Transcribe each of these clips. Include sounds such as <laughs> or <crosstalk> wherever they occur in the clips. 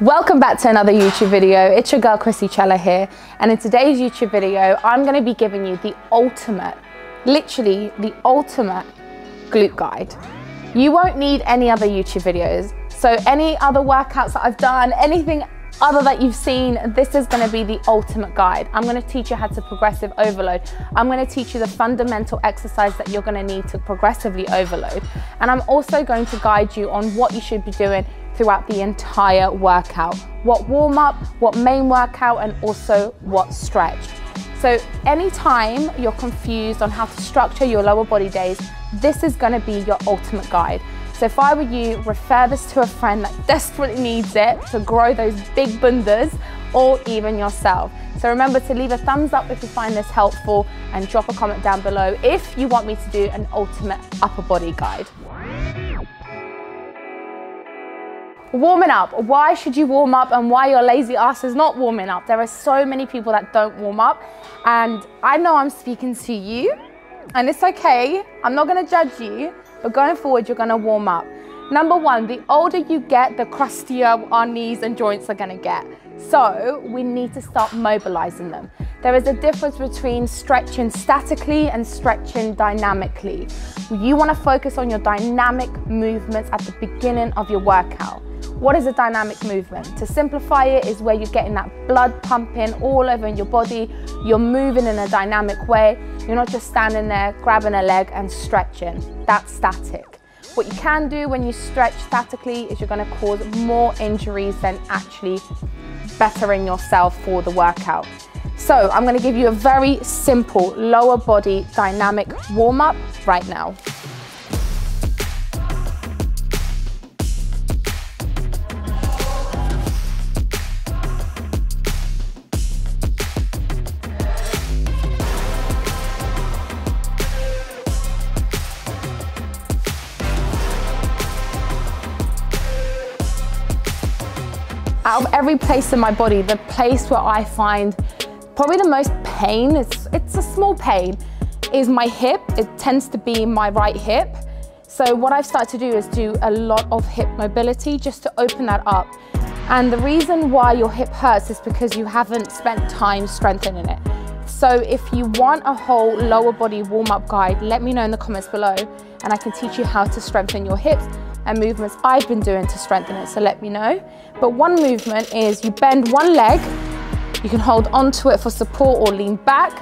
Welcome back to another YouTube video. It's your girl Krissy Cela here. And in today's YouTube video, I'm gonna be giving you the ultimate, literally the ultimate glute guide. You won't need any other YouTube videos. So any other workouts that I've done, anything other that you've seen, this is gonna be the ultimate guide. I'm gonna teach you how to progressive overload. I'm gonna teach you the fundamental exercise that you're gonna need to progressively overload. And I'm also going to guide you on what you should be doing throughout the entire workout. What warm up, what main workout, and also what stretch. So anytime you're confused on how to structure your lower body days, this is gonna be your ultimate guide. So if I were you, refer this to a friend that desperately needs it to grow those big bundas or even yourself. So remember to leave a thumbs up if you find this helpful and drop a comment down below if you want me to do an ultimate upper body guide. Warming up. Why should you warm up and why your lazy ass is not warming up? There are so many people that don't warm up and I know I'm speaking to you and it's okay. I'm not gonna judge you, but going forward, you're gonna warm up. Number one, the older you get, the crustier our knees and joints are gonna get. So we need to start mobilizing them. There is a difference between stretching statically and stretching dynamically. You wanna focus on your dynamic movements at the beginning of your workout. What is a dynamic movement? To simplify it is where you're getting that blood pumping all over your body. You're moving in a dynamic way. You're not just standing there grabbing a leg and stretching. That's static. What you can do when you stretch statically is you're gonna cause more injuries than actually bettering yourself for the workout. So I'm gonna give you a very simple lower body dynamic warm up right now. Every place in my body, the place where I find probably the most pain, it's, it's a small pain, is my hip. It tends to be my right hip. So what I've started to do is do a lot of hip mobility just to open that up. And the reason why your hip hurts is because you haven't spent time strengthening it. So if you want a whole lower body warm-up guide, let me know in the comments below and I can teach you how to strengthen your hips and movements I've been doing to strengthen it, so let me know. But one movement is you bend one leg, you can hold onto it for support or lean back,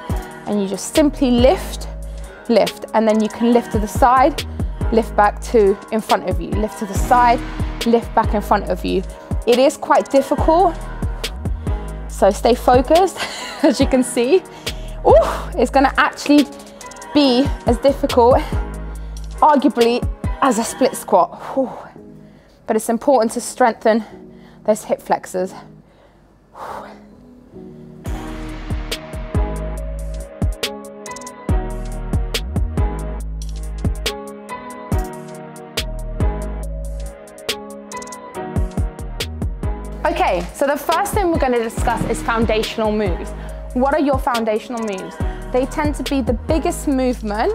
and you just simply lift, lift, and then you can lift to the side, lift back to in front of you, lift to the side, lift back in front of you. It is quite difficult, so stay focused, <laughs> as you can see. Ooh, it's gonna actually be as difficult, arguably, as a split squat. Whew. But it's important to strengthen those hip flexors. Whew. Okay, so the first thing we're going to discuss is foundational moves. What are your foundational moves? They tend to be the biggest movement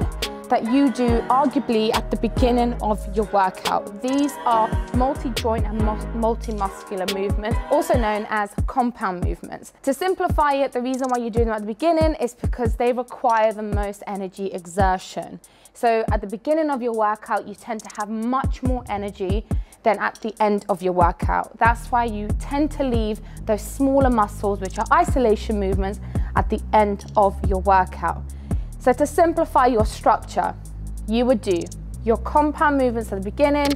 that you do arguably at the beginning of your workout. These are multi-joint and multi-muscular movements, also known as compound movements. To simplify it, the reason why you're doing them at the beginning is because they require the most energy exertion. So at the beginning of your workout, you tend to have much more energy than at the end of your workout. That's why you tend to leave those smaller muscles, which are isolation movements, at the end of your workout. So to simplify your structure, you would do your compound movements at the beginning,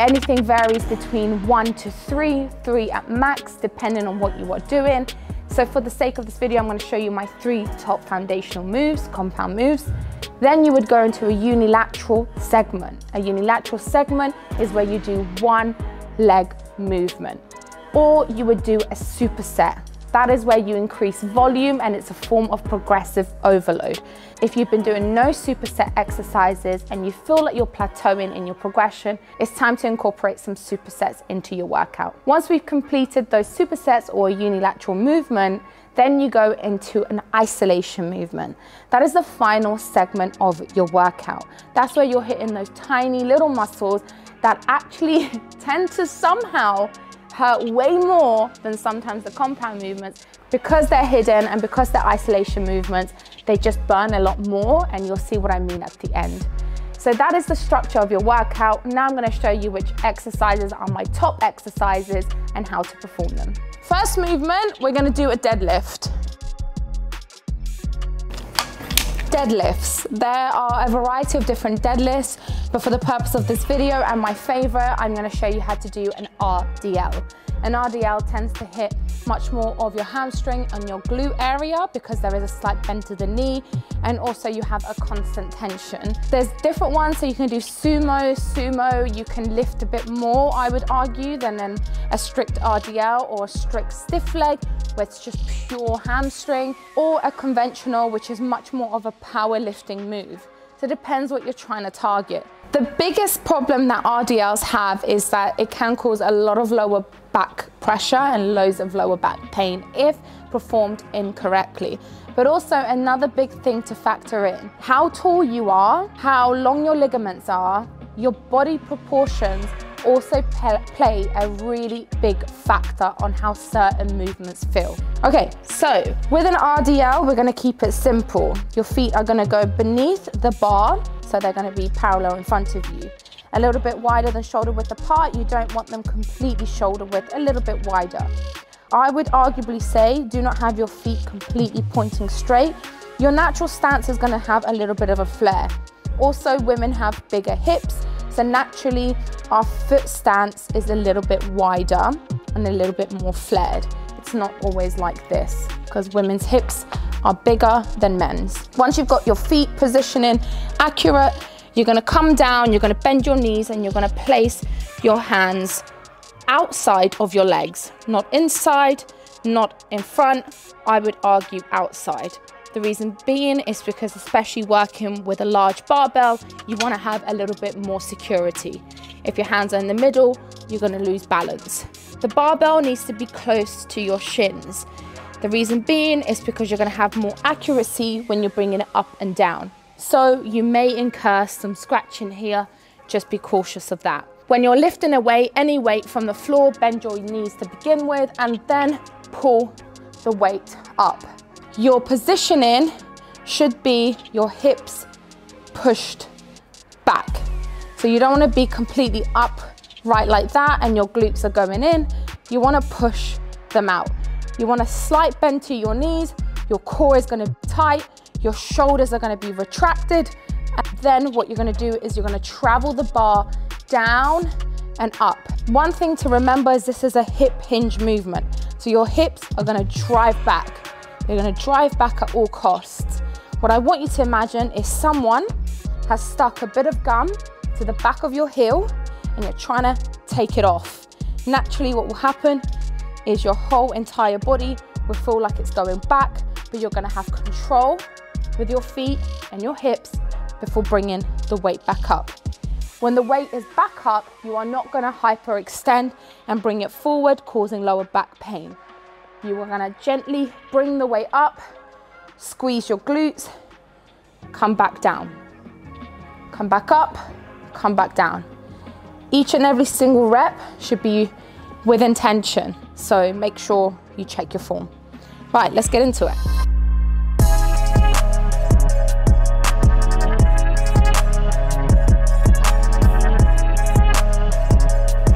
anything varies between one to three, three at max, depending on what you are doing. So for the sake of this video, I'm gonna show you my three top foundational moves, compound moves. Then you would go into a unilateral segment. A unilateral segment is where you do one leg movement. Or you would do a superset. That is where you increase volume and it's a form of progressive overload. If you've been doing no superset exercises and you feel like you're plateauing in your progression, it's time to incorporate some supersets into your workout. Once we've completed those supersets or unilateral movement, then you go into an isolation movement. That is the final segment of your workout. That's where you're hitting those tiny little muscles that actually <laughs> tend to somehow hurt way more than sometimes the compound movements because they're hidden and because they're isolation movements, they just burn a lot more and you'll see what I mean at the end. So that is the structure of your workout. Now I'm gonna show you which exercises are my top exercises and how to perform them. First movement, we're gonna do a deadlift. Deadlifts. There are a variety of different deadlifts, but for the purpose of this video and my favorite, I'm gonna show you how to do an RDL. An RDL tends to hit much more of your hamstring and your glute area because there is a slight bend to the knee and also you have a constant tension. There's different ones, so you can do sumo, sumo, you can lift a bit more, I would argue, than an, a strict RDL or a strict stiff leg where it's just pure hamstring or a conventional, which is much more of a powerlifting move. So it depends what you're trying to target. The biggest problem that RDLs have is that it can cause a lot of lower back pressure and loads of lower back pain if performed incorrectly. But also another big thing to factor in, how tall you are, how long your ligaments are, your body proportions also play a really big factor on how certain movements feel. Okay, so with an RDL, we're gonna keep it simple. Your feet are gonna go beneath the bar, so they're gonna be parallel in front of you. A little bit wider than shoulder width apart, you don't want them completely shoulder width, a little bit wider. I would arguably say do not have your feet completely pointing straight. Your natural stance is gonna have a little bit of a flare. Also, women have bigger hips, so naturally our foot stance is a little bit wider and a little bit more flared. It's not always like this because women's hips are bigger than men's. Once you've got your feet positioning accurate, you're gonna come down, you're gonna bend your knees and you're gonna place your hands outside of your legs, not inside, not in front, I would argue outside. The reason being is because especially working with a large barbell, you wanna have a little bit more security. If your hands are in the middle, you're gonna lose balance. The barbell needs to be close to your shins. The reason being is because you're gonna have more accuracy when you're bringing it up and down. So you may incur some scratching here, just be cautious of that. When you're lifting away any weight from the floor, bend your knees to begin with and then pull the weight up. Your positioning should be your hips pushed back. So you don't wanna be completely up right like that and your glutes are going in. You wanna push them out. You want a slight bend to your knees, your core is gonna be tight, your shoulders are gonna be retracted, and then what you're gonna do is you're gonna travel the bar down and up. One thing to remember is this is a hip hinge movement. So your hips are gonna drive back. You're gonna drive back at all costs. What I want you to imagine is someone has stuck a bit of gum to the back of your heel and you're trying to take it off. Naturally, what will happen is your whole entire body will feel like it's going back, but you're gonna have control with your feet and your hips before bringing the weight back up. When the weight is back up, you are not gonna hyperextend and bring it forward, causing lower back pain. You are gonna gently bring the weight up, squeeze your glutes, come back down. Come back up, come back down. Each and every single rep should be with intention. So make sure you check your form. Right, let's get into it.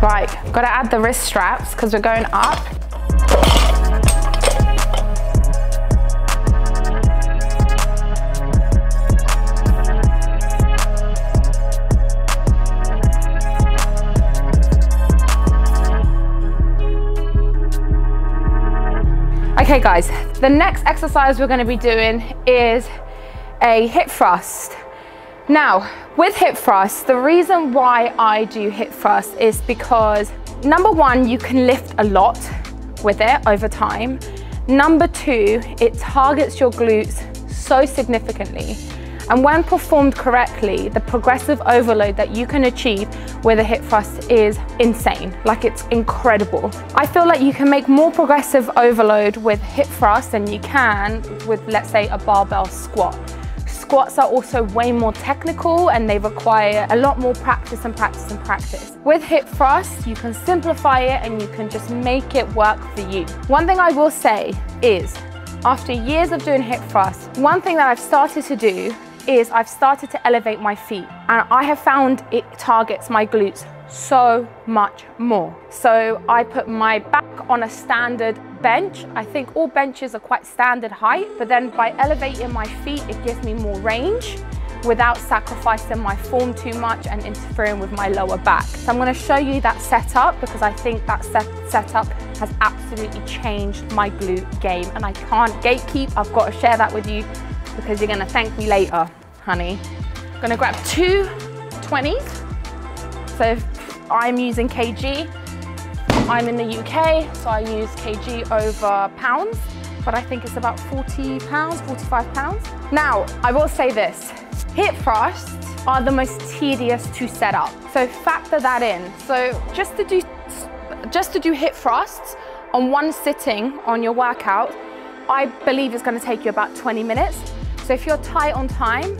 Right, gotta add the wrist straps because we're going up Okay guys, the next exercise we're gonna be doing is a hip thrust. Now, with hip thrust, the reason why I do hip thrust is because number one, you can lift a lot with it over time. Number two, it targets your glutes so significantly and when performed correctly, the progressive overload that you can achieve with a hip thrust is insane, like it's incredible. I feel like you can make more progressive overload with hip thrust than you can with, let's say, a barbell squat. Squats are also way more technical and they require a lot more practice and practice and practice. With hip thrust, you can simplify it and you can just make it work for you. One thing I will say is, after years of doing hip thrust, one thing that I've started to do is I've started to elevate my feet and I have found it targets my glutes so much more. So I put my back on a standard bench. I think all benches are quite standard height, but then by elevating my feet, it gives me more range without sacrificing my form too much and interfering with my lower back. So I'm gonna show you that setup because I think that set setup has absolutely changed my glute game and I can't gatekeep. I've got to share that with you because you're gonna thank me later, honey. I'm gonna grab two 20s. So I'm using kg. I'm in the UK, so I use kg over pounds, but I think it's about 40 pounds, 45 pounds. Now, I will say this, hip thrusts are the most tedious to set up. So factor that in. So just to do, just to do hip thrusts on one sitting on your workout, I believe it's gonna take you about 20 minutes. So if you're tight on time,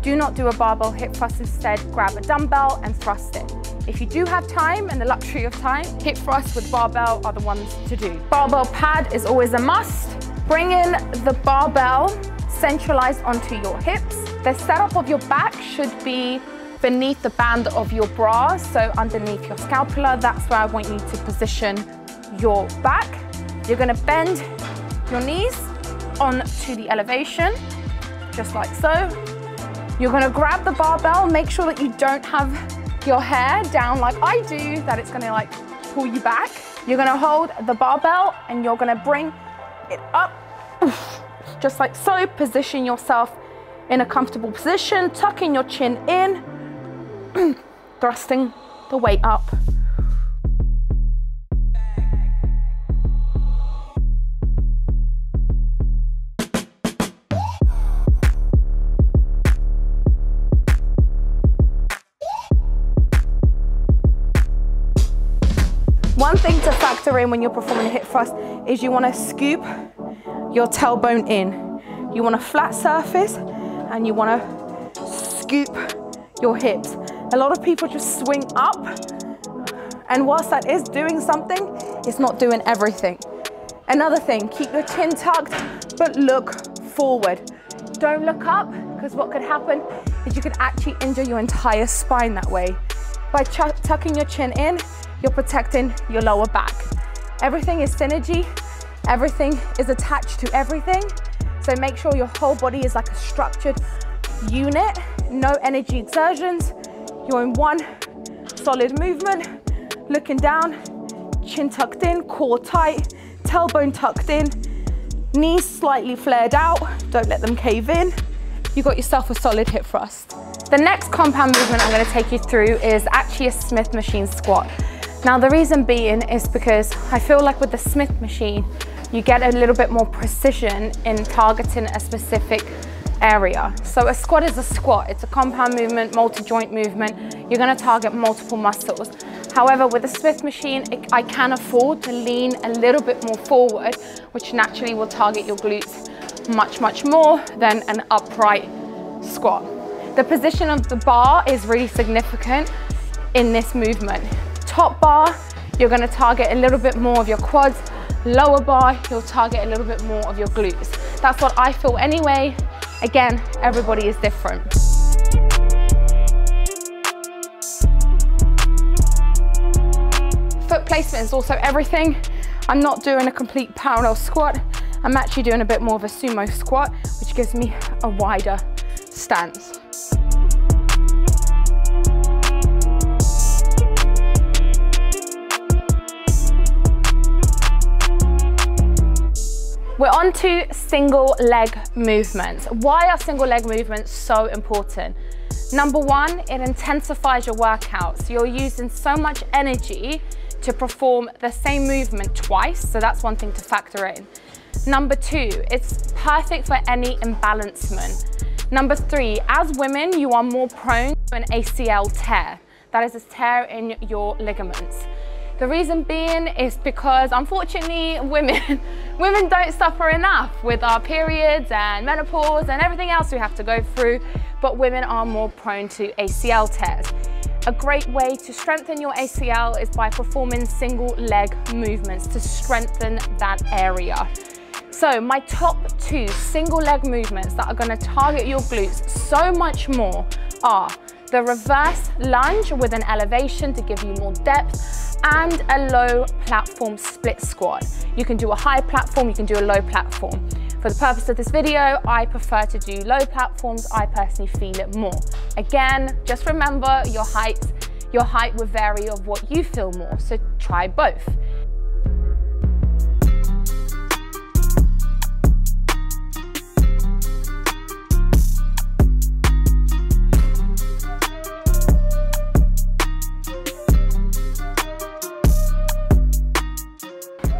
do not do a barbell hip thrust instead, grab a dumbbell and thrust it. If you do have time and the luxury of time, hip thrusts with barbell are the ones to do. Barbell pad is always a must. Bring in the barbell centralized onto your hips. The setup of your back should be beneath the band of your bra, so underneath your scapula. That's where I want you to position your back. You're gonna bend your knees onto the elevation, just like so. You're gonna grab the barbell, make sure that you don't have your hair down like I do, that it's gonna like pull you back. You're gonna hold the barbell and you're gonna bring it up, just like so. Position yourself in a comfortable position, tucking your chin in, <clears throat> thrusting the weight up. In when you're performing a hip thrust is you want to scoop your tailbone in. You want a flat surface and you want to scoop your hips. A lot of people just swing up and whilst that is doing something, it's not doing everything. Another thing, keep your chin tucked, but look forward. Don't look up, because what could happen is you could actually injure your entire spine that way. By tucking your chin in, you're protecting your lower back. Everything is synergy, everything is attached to everything. So make sure your whole body is like a structured unit, no energy exertions. You're in one solid movement, looking down, chin tucked in, core tight, tailbone tucked in, knees slightly flared out, don't let them cave in. You got yourself a solid hip thrust. The next compound movement I'm gonna take you through is actually a Smith machine squat. Now the reason being is because I feel like with the Smith machine, you get a little bit more precision in targeting a specific area. So a squat is a squat. It's a compound movement, multi-joint movement. You're gonna target multiple muscles. However, with the Smith machine, it, I can afford to lean a little bit more forward, which naturally will target your glutes much, much more than an upright squat. The position of the bar is really significant in this movement top bar, you're gonna target a little bit more of your quads. Lower bar, you'll target a little bit more of your glutes. That's what I feel anyway. Again, everybody is different. Foot placement is also everything. I'm not doing a complete parallel squat. I'm actually doing a bit more of a sumo squat, which gives me a wider stance. We're on to single leg movements. Why are single leg movements so important? Number one, it intensifies your workout. So you're using so much energy to perform the same movement twice. So that's one thing to factor in. Number two, it's perfect for any imbalancement. Number three, as women, you are more prone to an ACL tear. That is a tear in your ligaments. The reason being is because unfortunately women, <laughs> women don't suffer enough with our periods and menopause and everything else we have to go through, but women are more prone to ACL tears. A great way to strengthen your ACL is by performing single leg movements to strengthen that area. So my top two single leg movements that are gonna target your glutes so much more are the reverse lunge with an elevation to give you more depth and a low platform split squat. You can do a high platform, you can do a low platform. For the purpose of this video, I prefer to do low platforms. I personally feel it more. Again, just remember your height, your height will vary of what you feel more, so try both.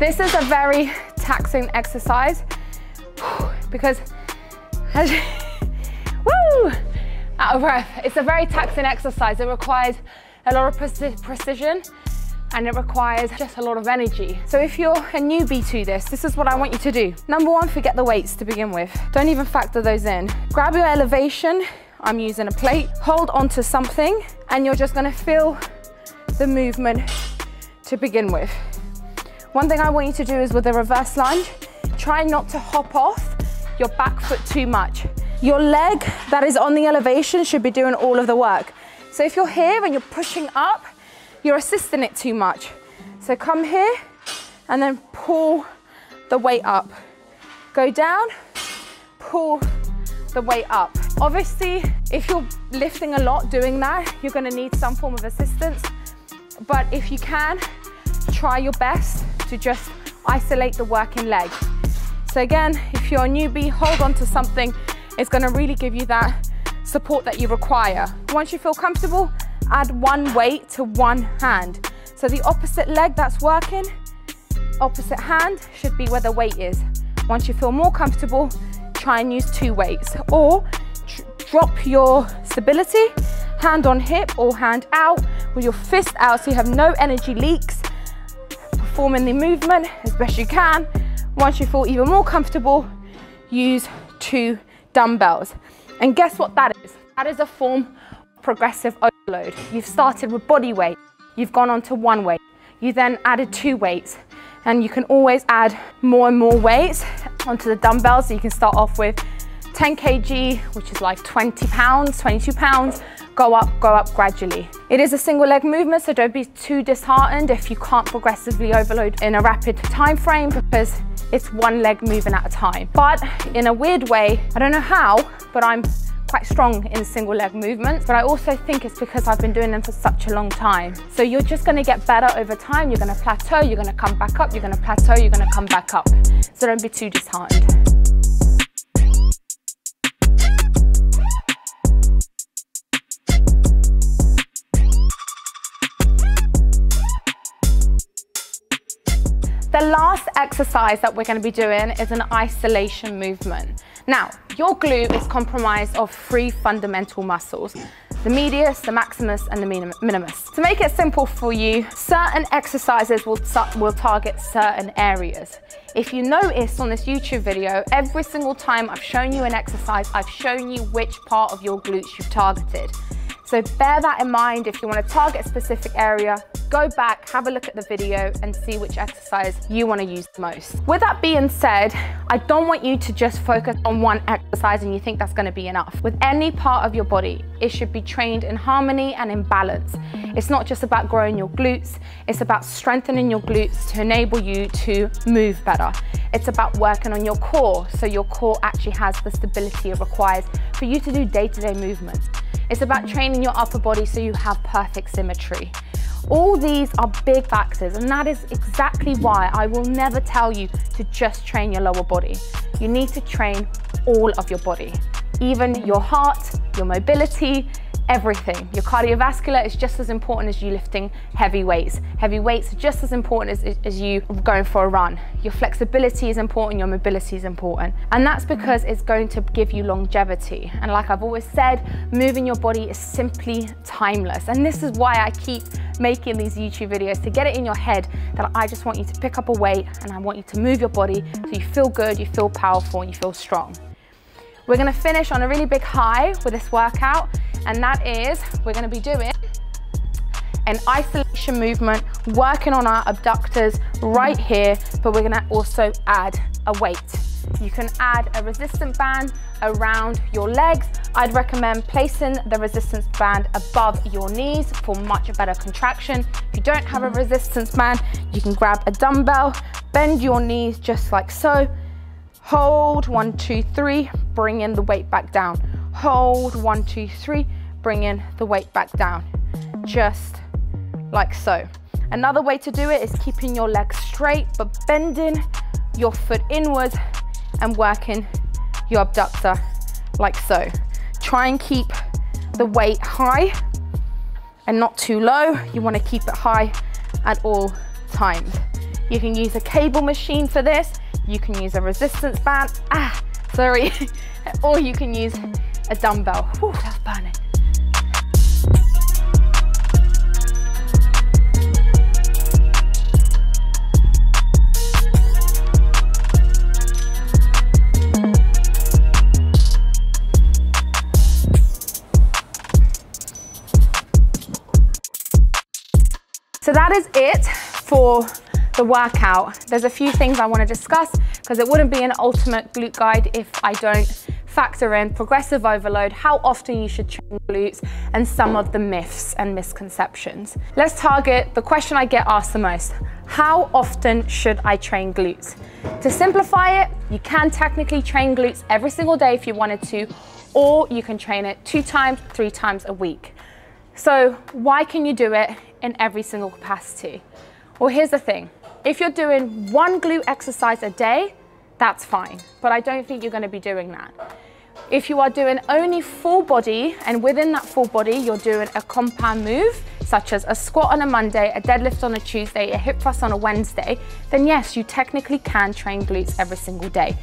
This is a very taxing exercise because, woo, out of breath. It's a very taxing exercise. It requires a lot of precision and it requires just a lot of energy. So if you're a newbie to this, this is what I want you to do. Number one, forget the weights to begin with. Don't even factor those in. Grab your elevation. I'm using a plate. Hold onto something and you're just gonna feel the movement to begin with. One thing I want you to do is with a reverse lunge, try not to hop off your back foot too much. Your leg that is on the elevation should be doing all of the work. So if you're here and you're pushing up, you're assisting it too much. So come here and then pull the weight up. Go down, pull the weight up. Obviously, if you're lifting a lot doing that, you're gonna need some form of assistance. But if you can, try your best to just isolate the working leg. So again, if you're a newbie, hold on to something. It's gonna really give you that support that you require. Once you feel comfortable, add one weight to one hand. So the opposite leg that's working, opposite hand should be where the weight is. Once you feel more comfortable, try and use two weights or drop your stability, hand on hip or hand out with your fist out so you have no energy leaks forming the movement as best you can. Once you feel even more comfortable, use two dumbbells. And guess what that is? That is a form of progressive overload. You've started with body weight, you've gone on to one weight, you then added two weights, and you can always add more and more weights onto the dumbbells. So you can start off with 10 kg, which is like 20 pounds, 22 pounds, go up, go up gradually. It is a single leg movement, so don't be too disheartened if you can't progressively overload in a rapid time frame because it's one leg moving at a time. But in a weird way, I don't know how, but I'm quite strong in single leg movements, but I also think it's because I've been doing them for such a long time. So you're just gonna get better over time. You're gonna plateau, you're gonna come back up, you're gonna plateau, you're gonna come back up. So don't be too disheartened. The last exercise that we're going to be doing is an isolation movement. Now, your glute is comprised of three fundamental muscles, the medius, the maximus, and the minimus. To make it simple for you, certain exercises will, will target certain areas. If you notice on this YouTube video, every single time I've shown you an exercise, I've shown you which part of your glutes you've targeted. So bear that in mind if you want to target a specific area, go back, have a look at the video and see which exercise you want to use the most. With that being said, I don't want you to just focus on one exercise and you think that's going to be enough. With any part of your body, it should be trained in harmony and in balance. It's not just about growing your glutes, it's about strengthening your glutes to enable you to move better. It's about working on your core so your core actually has the stability it requires for you to do day-to-day -day movements. It's about training your upper body so you have perfect symmetry. All these are big factors and that is exactly why I will never tell you to just train your lower body. You need to train all of your body, even your heart, your mobility, everything. Your cardiovascular is just as important as you lifting heavy weights. Heavy weights are just as important as, as you going for a run. Your flexibility is important, your mobility is important. And that's because it's going to give you longevity. And like I've always said, moving your body is simply timeless. And this is why I keep making these YouTube videos to get it in your head that I just want you to pick up a weight and I want you to move your body so you feel good, you feel powerful, and you feel strong. We're gonna finish on a really big high with this workout and that is we're gonna be doing an isolation movement, working on our abductors right here, but we're gonna also add a weight. You can add a resistance band around your legs. I'd recommend placing the resistance band above your knees for much better contraction. If you don't have a resistance band, you can grab a dumbbell, bend your knees just like so, hold, one, two, three, bring in the weight back down. Hold, one, two, three, bringing the weight back down, just like so. Another way to do it is keeping your legs straight, but bending your foot inwards and working your abductor like so. Try and keep the weight high and not too low. You wanna keep it high at all times. You can use a cable machine for this. You can use a resistance band, ah, sorry. <laughs> or you can use a dumbbell. Whew, that's burning. That is it for the workout. There's a few things I want to discuss because it wouldn't be an ultimate glute guide if I don't factor in progressive overload, how often you should train glutes, and some of the myths and misconceptions. Let's target the question I get asked the most. How often should I train glutes? To simplify it, you can technically train glutes every single day if you wanted to, or you can train it two times, three times a week. So why can you do it in every single capacity? Well, here's the thing. If you're doing one glute exercise a day, that's fine. But I don't think you're gonna be doing that. If you are doing only full body and within that full body, you're doing a compound move, such as a squat on a Monday, a deadlift on a Tuesday, a hip thrust on a Wednesday, then yes, you technically can train glutes every single day.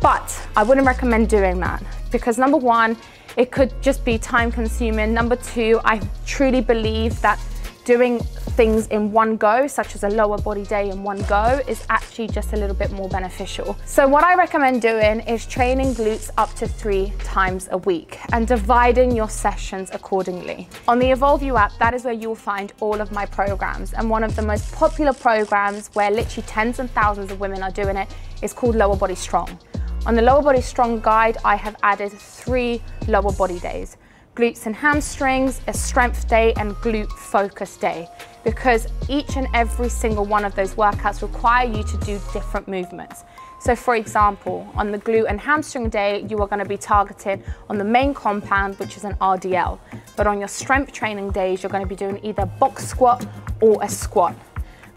But I wouldn't recommend doing that because number one, it could just be time consuming. Number two, I truly believe that doing things in one go, such as a lower body day in one go, is actually just a little bit more beneficial. So what I recommend doing is training glutes up to three times a week and dividing your sessions accordingly. On the Evolve You app, that is where you'll find all of my programs. And one of the most popular programs where literally tens and thousands of women are doing it is called Lower Body Strong. On the Lower Body Strong guide, I have added three lower body days glutes and hamstrings, a strength day, and glute focus day because each and every single one of those workouts require you to do different movements. So for example, on the glute and hamstring day, you are gonna be targeted on the main compound, which is an RDL. But on your strength training days, you're gonna be doing either box squat or a squat.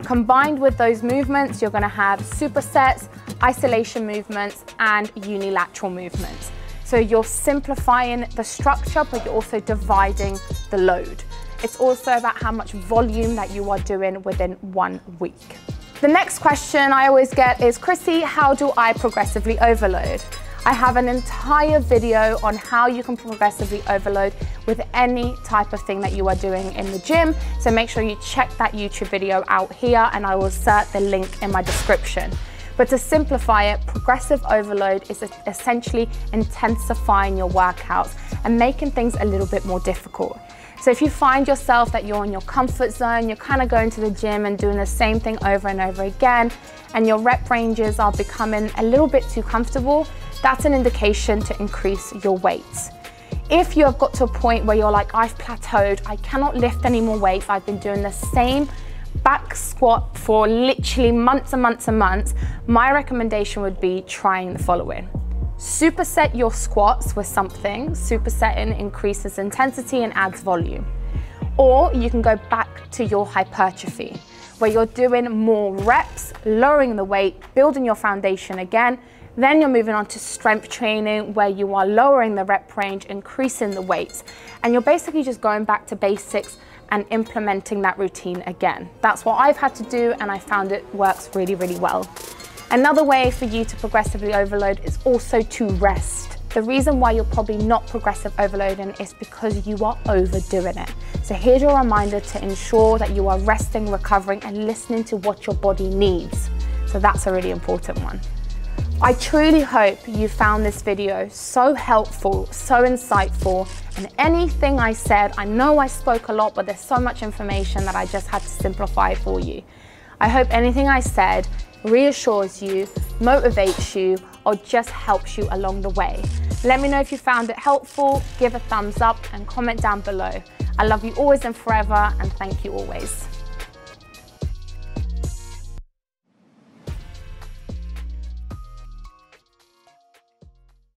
Combined with those movements, you're gonna have supersets, isolation movements, and unilateral movements. So you're simplifying the structure, but you're also dividing the load. It's also about how much volume that you are doing within one week. The next question I always get is, Krissy, how do I progressively overload? I have an entire video on how you can progressively overload with any type of thing that you are doing in the gym. So make sure you check that YouTube video out here and I will insert the link in my description. But to simplify it, progressive overload is essentially intensifying your workouts and making things a little bit more difficult. So if you find yourself that you're in your comfort zone, you're kind of going to the gym and doing the same thing over and over again, and your rep ranges are becoming a little bit too comfortable, that's an indication to increase your weights. If you have got to a point where you're like, I've plateaued, I cannot lift any more weights, I've been doing the same back squat for literally months and months and months, my recommendation would be trying the following. Superset your squats with something. Supersetting increases intensity and adds volume. Or you can go back to your hypertrophy, where you're doing more reps, lowering the weight, building your foundation again, Then you're moving on to strength training where you are lowering the rep range, increasing the weights, and you're basically just going back to basics and implementing that routine again. That's what I've had to do and I found it works really, really well. Another way for you to progressively overload is also to rest. The reason why you're probably not progressive overloading is because you are overdoing it. So here's your reminder to ensure that you are resting, recovering and listening to what your body needs. So that's a really important one. I truly hope you found this video so helpful, so insightful, and anything I said, I know I spoke a lot, but there's so much information that I just had to simplify for you. I hope anything I said reassures you, motivates you, or just helps you along the way. Let me know if you found it helpful, give a thumbs up, and comment down below. I love you always and forever, and thank you always.